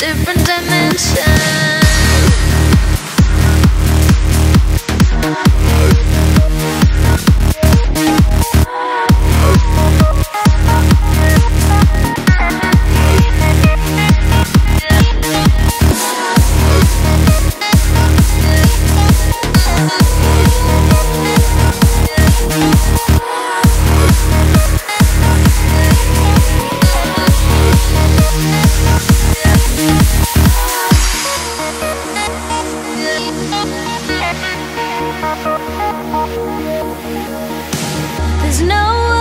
different dimension. There's no